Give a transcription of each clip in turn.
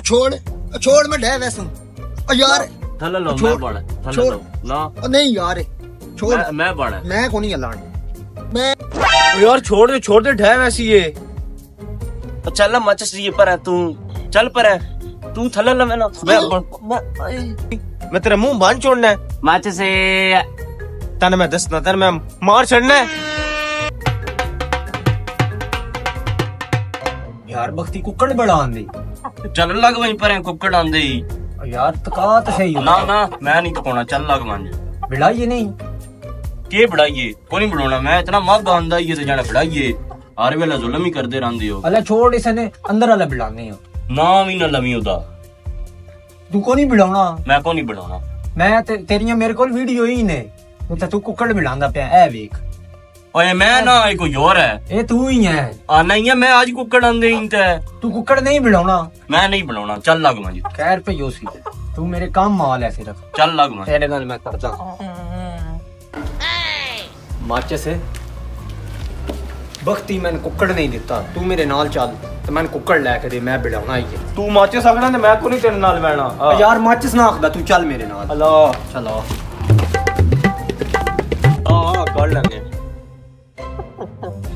छोड़ छोड़ मैं डह वैसे। हूँ यार लो मैं बड़ा लो ना नहीं यार छोड़। मैं बड़ा। मैं मैं यार छोड़ दे छोड़ दे डह वैसी ये। तो चल मच पर है तू। चल पर है। तू थल्ले लो मैं ना मैं मैं तेरा मुँह बाँध छोड़ना है। मच से तन मैं दसना तेरे मैं मार छड़ना है। यार बख्ती कुकड़ बड़ा आंदी। ਚੱਲ ਲੱਗ ਵਈ ਪਰੇ ਕੁੱਕੜ ਆਂਦੇ ਹੀ। यार तका तो सही ना ना मैं नहीं तकाना चल लग मान बिड़ाइए नहीं के बिड़ाइए को नहीं मैं इतना मग आंदा ये तो जाना बिड़ाइए हर वेला जुल्म ही करदे रहंदे हो अल्लाह छोड़ इसने अंदर वाला बिड़ाने हो ना भी ना लमी ओदा तू को नहीं बिड़ाना मैं को नहीं बिड़ाना मैं ते, तेरियाँ मेरे को वीडियो ही ने तो तू कुकड़ बिड़ांदा पिया ए देख ਵੇਖ ओए मैं ना ये कोई और है ਇਹ ਤੂੰ ਹੀ ਹੈ आना ही है मैं आज कुकड़ आंदे ही ते ਤੂੰ ਕੁੱਕੜ ਨਹੀਂ ਬਿੜਾਉਣਾ मैं नहीं बनाना चल लग मान ਖੈਰ ਪਈਓ ਸੀ ਤੂੰ ਮੇਰੇ ਕੰਮ ਮਾਲ ਹੈ ਸਿਰਫ चल लग मान ਤੇਰੇ ਨਾਲ ਮੈਂ ਕਰਦਾ ਮਾਚਸ ਹੈ ਬਖਤੀ ਮੈਨੂੰ ਕੁੱਕੜ ਨਹੀਂ ਦਿੱਤਾ ਤੂੰ ਮੇਰੇ ਨਾਲ ਚੱਲ ਤੇ ਮੈਨੂੰ ਕੁੱਕੜ ਲੈ ਕੇ ਦੇ ਮੈਂ ਬਿੜਾਉਣਾ ਹੀ ਹੈ तू माचे सकना ते मैं को नहीं तेरे नाल बैठना ਆ ਯਾਰ ਮਾਚਸ ਨਾ ਆਖਦਾ ਤੂੰ ਚੱਲ ਮੇਰੇ ਨਾਲ अल्लाह ਚਲੋ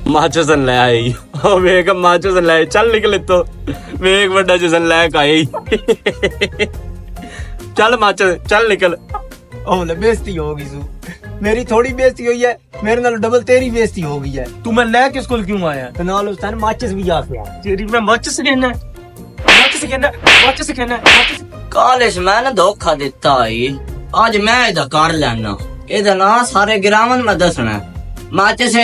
माचसन ले आई ओ वेग माचसन ले आई। चल निकल तो वेग बड़ा जसन ले के आई चल माचस चल निकल ਉਹ ਲੈ ਬੇਇੱਜ਼ਤੀ ਹੋ ਗਈ ਸੂ ਮੇਰੀ ਥੋੜੀ ਬੇਇੱਜ਼ਤੀ ਹੋਈ ਹੈ ਮੇਰੇ ਨਾਲ ਡਬਲ ਤੇਰੀ ਬੇਇੱਜ਼ਤੀ ਹੋ ਗਈ ਹੈ तू मैं ले किस कोल क्यों आया ਤੇ ਨਾਲ ਉਸ ਤਨ ਮਾਚਸ ਵੀ ਆ ਗਿਆ तेरी मैं माचस कहना माचस कहना माचस कहना माचस ਕਾਲਜ ਮੈਂ ਨਾ ਧੋਖਾ ਦਿੱਤਾ ਈ ਅੱਜ ਮੈਂ ਇਹਦਾ ਕਰ ਲੈਣਾ ਇਹਦਾ ਨਾਂ ਸਾਰੇ ਗ੍ਰਾਮਨ ਮੈਂ ਦੱਸਣਾ ਮਾਚੇ ਸੇ